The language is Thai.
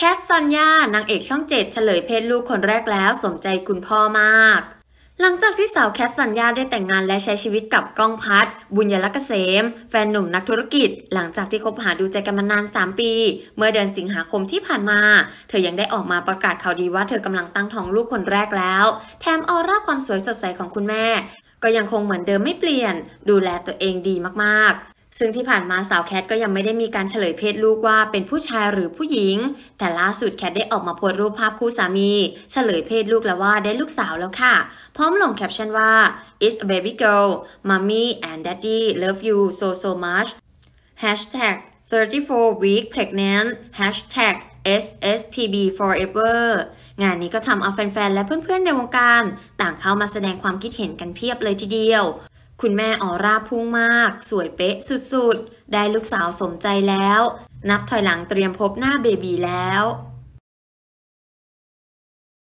แคทซันยานางเอกช่องเจ็ดเฉลยเพศลูกคนแรกแล้วสมใจคุณพ่อมาก หลังจากที่สาวแคทสัญญาได้แต่งงานและใช้ชีวิตกับก้องพัทบุญยลักษณ์เกษม แฟนหนุ่มนักธุรกิจ หลังจากที่คบหาดูใจกันมานาน 3 ปี เมื่อเดือนสิงหาคมที่ผ่านมา เธอยังได้ออกมาประกาศข่าวดีว่าเธอกำลังตั้งท้องลูกคนแรกแล้ว แถมออร่าความสวยสดใสของคุณแม่ ก็ยังคงเหมือนเดิมไม่เปลี่ยน ดูแลตัวเองดีมากๆ ซึ่งที่ผ่านมาสาวแคทก็ยังไม่ได้มีการเฉลยเพศลูกว่าเป็นผู้ชายหรือผู้หญิง แต่ล่าสุดแคทได้ออกมาโพสต์รูปภาพคู่สามี เฉลยเพศลูกแล้วว่าได้ลูกสาวแล้วค่ะ พร้อมลงแคปชั่นว่า it's a baby girl mommy and daddy love you so so much hashtag 34 week pregnant hashtag SSPB forever งานนี้ก็ทำเอาแฟนๆ และเพื่อนๆ ในวงการ ต่างเข้ามาแสดงความคิดเห็นกันเพียบเลยทีเดียว คุณแม่ออร่าพุ่งมาก สวยเป๊ะสุดๆ ได้ลูกสาวสมใจแล้ว นับถอยหลังเตรียมพบหน้าเบบีแล้ว